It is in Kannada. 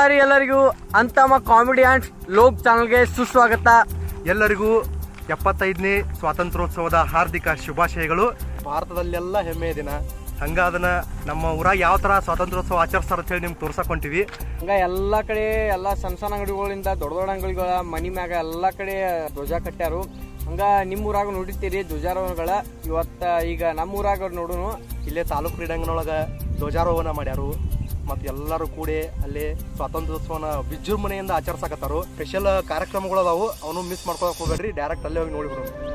ನಮಸ್ಕಾರ ಎಲ್ಲರಿಗೂ ಅಂತಮ ಕಾಮಿಡಿ ಆ್ಯಂಡ್ ಲೋಕ್ ಚಾನಲ್ಗೆ ಸುಸ್ವಾಗತ. ಎಲ್ಲರಿಗೂ ಎಪ್ಪತ್ತೈದನೇ ಸ್ವಾತಂತ್ರ್ಯೋತ್ಸವದ ಹಾರ್ದಿಕ ಶುಭಾಶಯಗಳು. ಭಾರತದಲ್ಲೆಲ್ಲ ಹೆಮ್ಮೆಯ ದಿನ. ಹಂಗಾದನ ನಮ್ಮ ಊರಾಗ ಯಾವ ಥರ ಸ್ವಾತಂತ್ರ್ಯೋತ್ಸವ ಆಚರಿಸ್ತಾರ ಅಂತ ಹೇಳಿ ನಿಮ್ಗೆ ತೋರ್ಸಕೊಂತೀವಿ. ಹೊಂಟಿವಿ ಹಂಗ ಎಲ್ಲ ಕಡೆ ಎಲ್ಲ ಸಣ್ಣ ಸಣ್ಣ ಅಂಗಡಿಗಳಿಂದ ದೊಡ್ಡ ದೊಡ್ಡ ಅಂಗಡಿಗಳ ಮನಿ ಮ್ಯಾಗ ಎಲ್ಲ ಕಡೆ ಧ್ವಜ ಕಟ್ಟ್ಯಾರು. ಹಂಗ ನಿಮ್ಮ ಊರಾಗ ನೋಡಿರ್ತೀರಿ ಧ್ವಜಾರೋಹಣಗಳ. ಇವತ್ತ ಈಗ ನಮ್ಮ ಊರಾಗ ನೋಡುನು ಇಲ್ಲೇ ತಾಲೂಕು ಕ್ರೀಡಾಂಗಣೊಳಗೆ ಧ್ವಜಾರೋಹಣ ಮಾಡ್ಯಾರು. ಮತ್ತು ಎಲ್ಲರೂ ಕೂಡಿ ಅಲ್ಲಿ ಸ್ವಾತಂತ್ರ್ಯೋತ್ಸವನ ವಿಜೃಂಭಣೆಯಿಂದ ಆಚರಿಸಕತ್ತಾರು. ಸ್ಪೆಷಲ್ ಕಾರ್ಯಕ್ರಮಗಳು ಅದಾವು. ಅವನು ಮಿಸ್ ಮಾಡ್ಕೊಳಕ್ ಹೋಗ್ಬೇಡ್ರಿ. ಡೈರೆಕ್ಟ್ ಅಲ್ಲೇ ಹೋಗಿ ನೋಡಿಬಿಡೋಣ